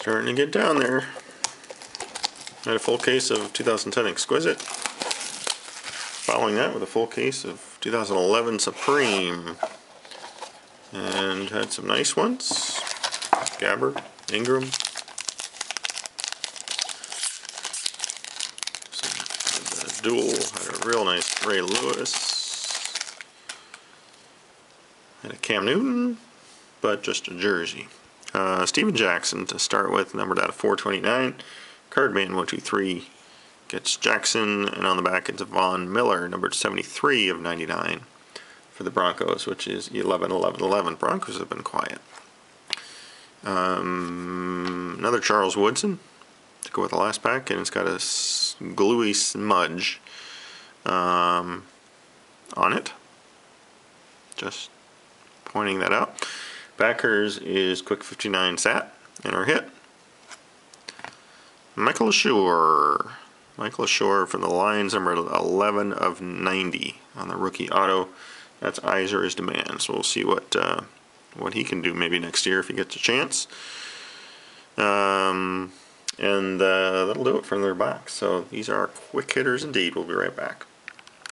Starting to get down there. I Had a full case of 2010 Exquisite. Following that with a full case of 2011 Supreme. And had some nice ones. Gabbert, Ingram. Some, dual had a real nice Ray Lewis. And a Cam Newton, but just a jersey. Uh, Steven Jackson to start with, numbered out of 429. Cardman 123 gets Jackson, and on the back it's Von Miller, numbered 73 of 99 for the Broncos, which is 11 11 11. Broncos have been quiet. Um, another Charles Woodson to go with the last pack, and it's got a gluey smudge um, on it. Just pointing that out. Backers is Quick 59 Sat, and our hit. Mikel Leshoure. Mikel Leshoure from the Lions, number 11 of 90 on the rookie auto. That's Iser is demand, so we'll see what uh, what he can do maybe next year if he gets a chance. Um, and uh, that'll do it from their box. So these are quick hitters indeed. We'll be right back.